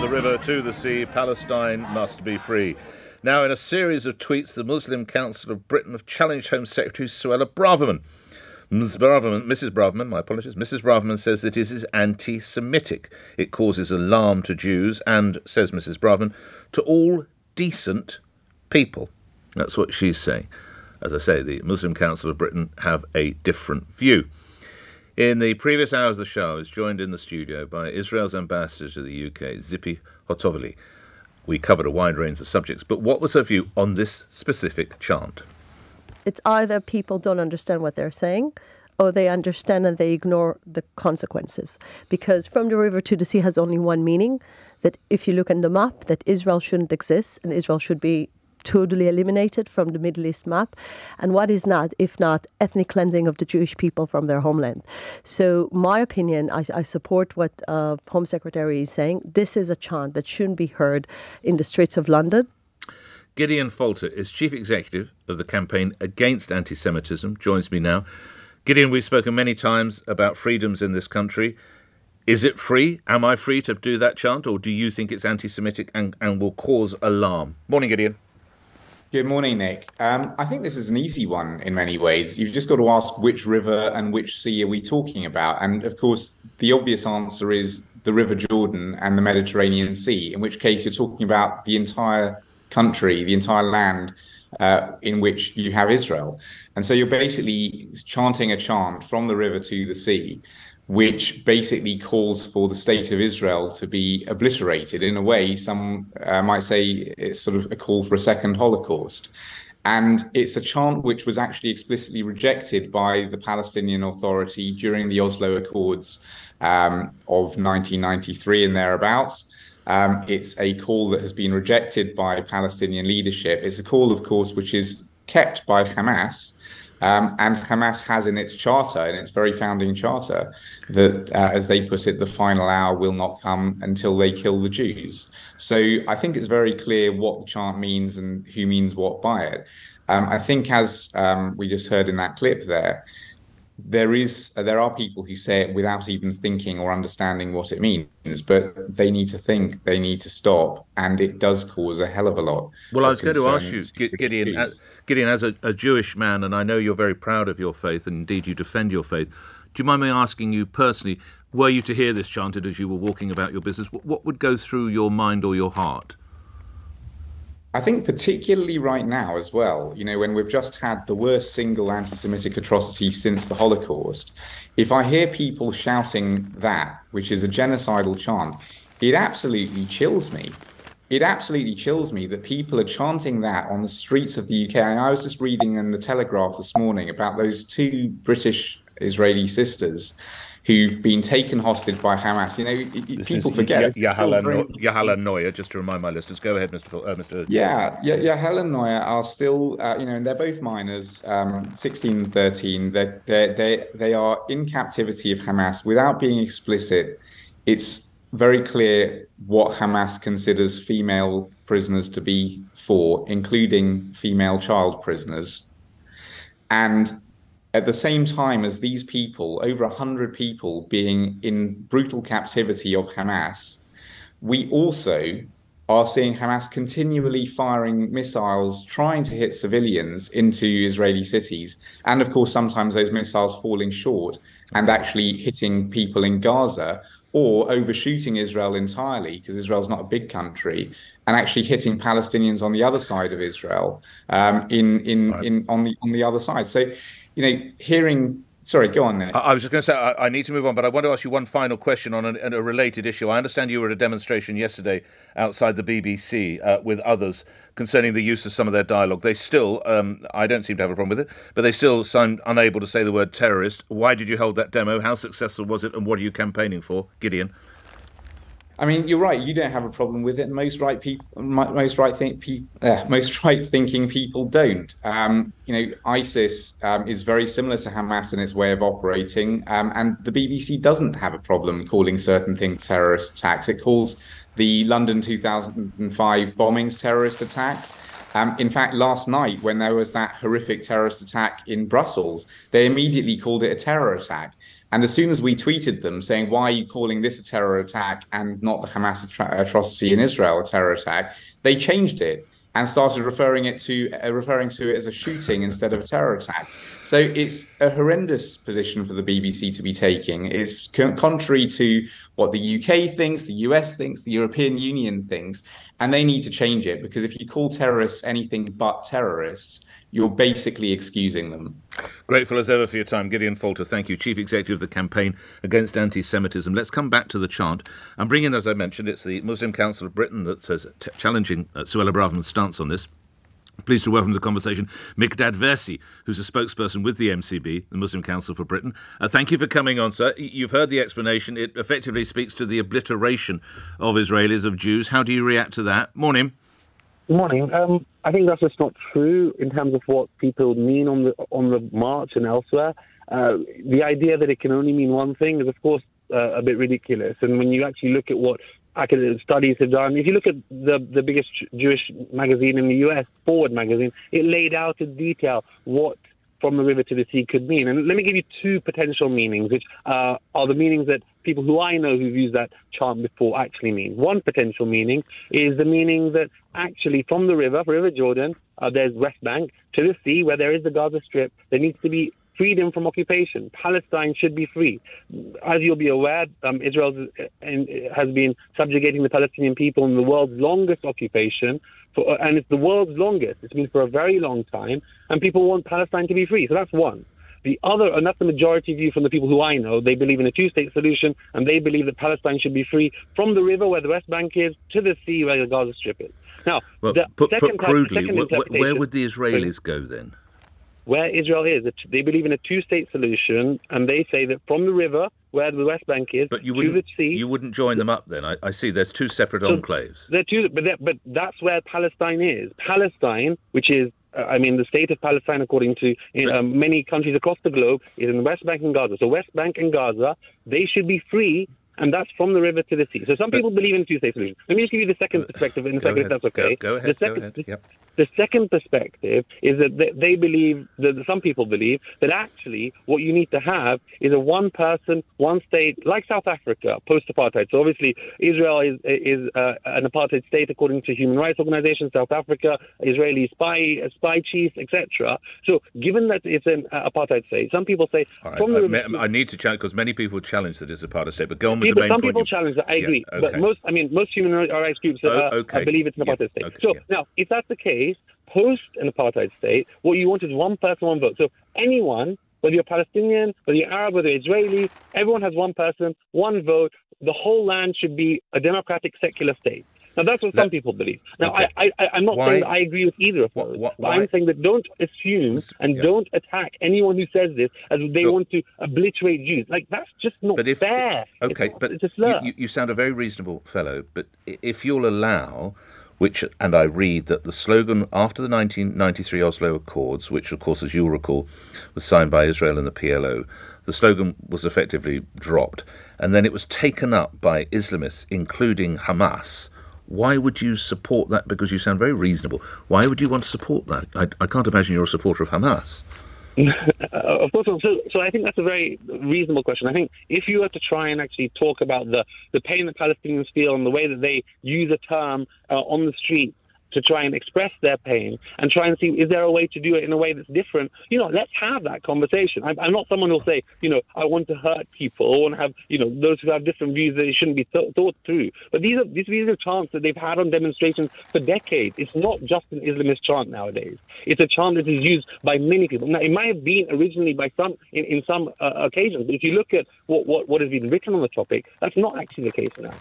The river to the sea, Palestine must be free. Now, in a series of tweets, the Muslim Council of Britain have challenged Home Secretary Suella Braverman. Ms. Braverman, Mrs. Braverman, my apologies, Mrs. Braverman says that it is anti Semitic. It causes alarm to Jews and, says Mrs. Braverman, to all decent people. That's what she's saying. As I say, the Muslim Council of Britain have a different view. In the previous hours of the show, I was joined in the studio by Israel's ambassador to the UK, Tzipi Hotovely. We covered a wide range of subjects, but what was her view on this specific chant? It's either people don't understand what they're saying or they understand and they ignore the consequences. Because from the river to the sea has only one meaning that if you look on the map, that Israel shouldn't exist and Israel should be totally eliminated from the Middle East map. And what is not, if not ethnic cleansing of the Jewish people from their homeland? So, my opinion, I, I support what uh, Home Secretary is saying. This is a chant that shouldn't be heard in the streets of London. Gideon Falter is chief executive of the campaign against anti Semitism, joins me now. Gideon, we've spoken many times about freedoms in this country. Is it free? Am I free to do that chant, or do you think it's anti Semitic and, and will cause alarm? Morning, Gideon. Good morning, Nick. Um, I think this is an easy one in many ways. You've just got to ask which river and which sea are we talking about? And of course, the obvious answer is the River Jordan and the Mediterranean Sea, in which case you're talking about the entire country, the entire land uh, in which you have Israel. And so you're basically chanting a chant from the river to the sea which basically calls for the state of Israel to be obliterated. In a way, some uh, might say it's sort of a call for a second Holocaust. And it's a chant which was actually explicitly rejected by the Palestinian Authority during the Oslo Accords um, of 1993 and thereabouts. Um, it's a call that has been rejected by Palestinian leadership. It's a call, of course, which is kept by Hamas. Um, and Hamas has in its charter, in its very founding charter, that, uh, as they put it, the final hour will not come until they kill the Jews. So I think it's very clear what the chant means and who means what by it. Um, I think, as um, we just heard in that clip there, there is there are people who say it without even thinking or understanding what it means but they need to think they need to stop and it does cause a hell of a lot well i was going to ask you gideon as, gideon as a, a, jewish man and i know you're very proud of your faith and indeed you defend your faith do you mind me asking you personally were you to hear this chanted as you were walking about your business what would go through your mind or your heart I think particularly right now as well, you know, when we've just had the worst single anti-Semitic atrocity since the Holocaust, if I hear people shouting that, which is a genocidal chant, it absolutely chills me. It absolutely chills me that people are chanting that on the streets of the UK. And I was just reading in the Telegraph this morning about those two British Israeli sisters who've been taken hostage by Hamas. You know, this people forget. Yahala, no- Noyer, just to remind my listeners. Go ahead, Mr. Uh, Mr. Yeah, yeah, Yahala and are still, uh, you know, and they're both minors, um, 16 and 13. They're, they're, they they are in captivity of Hamas without being explicit. It's very clear what Hamas considers female prisoners to be for, including female child prisoners. And at the same time as these people, over 100 people being in brutal captivity of Hamas, we also are seeing Hamas continually firing missiles, trying to hit civilians into Israeli cities. And of course, sometimes those missiles falling short and actually hitting people in Gaza or overshooting Israel entirely, because Israel's not a big country, and actually hitting Palestinians on the other side of Israel, um, in in right. in on the on the other side. So you know, hearing Sorry, go on. Nick. I was just going to say I, I, need to move on, but I want to ask you one final question on a, a related issue. I understand you were at a demonstration yesterday outside the BBC uh, with others concerning the use of some of their dialogue. They still, um, I don't seem to have a problem with it, but they still sound unable to say the word terrorist. Why did you hold that demo? How successful was it, and what are you campaigning for, Gideon? I mean, you're right. You don't have a problem with it. Most right people, most right think, pe- uh, most right thinking people don't. Um, you know, ISIS um, is very similar to Hamas in its way of operating, um, and the BBC doesn't have a problem calling certain things terrorist attacks. It calls the London 2005 bombings terrorist attacks. Um, in fact, last night, when there was that horrific terrorist attack in Brussels, they immediately called it a terror attack. And as soon as we tweeted them saying, why are you calling this a terror attack and not the Hamas atrocity in Israel a terror attack, they changed it and started referring it to uh, referring to it as a shooting instead of a terror attack. So it's a horrendous position for the BBC to be taking. It's co- contrary to what the UK thinks, the US thinks, the European Union thinks, and they need to change it because if you call terrorists anything but terrorists, you're basically excusing them. Grateful as ever for your time, Gideon Falter. Thank you, Chief Executive of the Campaign Against Anti-Semitism. Let's come back to the chant and bring in, as I mentioned, it's the Muslim Council of Britain that's t- challenging uh, Suella Braverman's stance on this. Pleased to welcome to the conversation Miqdaad Versi, who's a spokesperson with the MCB, the Muslim Council for Britain. Uh, thank you for coming on, sir. You've heard the explanation. It effectively speaks to the obliteration of Israelis, of Jews. How do you react to that? Morning. Morning. Um, I think that's just not true in terms of what people mean on the on the march and elsewhere. Uh, the idea that it can only mean one thing is, of course, uh, a bit ridiculous. And when you actually look at what academic studies have done, if you look at the the biggest Jewish magazine in the U.S., Forward magazine, it laid out in detail what from the river to the sea could mean. And let me give you two potential meanings, which uh, are the meanings that people who I know who've used that chant before actually mean. One potential meaning is the meaning that actually from the river, River Jordan, uh, there's West Bank, to the sea where there is the Gaza Strip, there needs to be freedom from occupation. Palestine should be free. As you'll be aware, um, Israel has been subjugating the Palestinian people in the world's longest occupation, for, and it's the world's longest. It's been for a very long time, and people want Palestine to be free. So that's one. The other, and that's the majority view from the people who I know, they believe in a two state solution and they believe that Palestine should be free from the river where the West Bank is to the sea where the Gaza Strip is. Now, well, put, put crudely, where would the Israelis go then? where Israel is. They believe in a two-state solution, and they say that from the river, where the West Bank is, but you wouldn't, to the sea, you wouldn't join them up then. I, I see. There's two separate so enclaves. They're two, but, they're, but that's where Palestine is. Palestine, which is I mean, the state of Palestine, according to um, many countries across the globe, is in the West Bank and Gaza. So West Bank and Gaza, they should be free and that's from the river to the sea. So some people believe in a two-state solution. Let me just give you the second perspective in a second, ahead. if that's okay. Go, go ahead. The second, go ahead. Yep. The second perspective is that they, believe that some people believe that actually what you need to have is a one-person, one-state, like South Africa post-apartheid. So obviously Israel is is uh, an apartheid state according to human rights organizations. South Africa, Israeli spy spy chiefs, etc. So given that it's an uh, apartheid state, some people say right. from the I, I need to challenge because many people challenge that it's apartheid state. But go on with people, the main some people challenge that. I agree, yeah, okay. but most, I mean, most human rights groups uh, oh, okay. believe it's an apartheid yeah, state. Okay, so yeah. now, if that's the case, post an apartheid state, what you want is one person, one vote. So anyone, whether you're Palestinian, whether you're Arab, whether you're Israeli, everyone has one person, one vote. The whole land should be a democratic, secular state. Now that's what some people believe. Now okay. I, I, I'm not why, saying that I agree with either of those. Why, I'm saying that don't assume and yeah. don't attack anyone who says this as they Look, want to obliterate Jews. Like that's just not but if, fair. Okay, it's, but it's a slur. You, you sound a very reasonable fellow. But if you'll allow which, and I read that the slogan after the 1993 Oslo Accords, which, of course, as you'll recall, was signed by Israel and the PLO, the slogan was effectively dropped. And then it was taken up by Islamists, including Hamas, why would you support that? Because you sound very reasonable. Why would you want to support that? I, I can't imagine you're a supporter of Hamas. of course. So, so I think that's a very reasonable question. I think if you were to try and actually talk about the, the pain that Palestinians feel and the way that they use a term uh, on the street to try and express their pain and try and see is there a way to do it in a way that's different. You know, let's have that conversation. I'm, I'm not someone who'll say, you know, I want to hurt people or want to have, you know, those who have different views that it shouldn't be th- thought through. But these are these, these are chants that they've had on demonstrations for decades. It's not just an Islamist chant nowadays. It's a chant that is used by many people. Now, it might have been originally by some in, in some uh, occasions, but if you look at what, what what has been written on the topic, that's not actually the case now.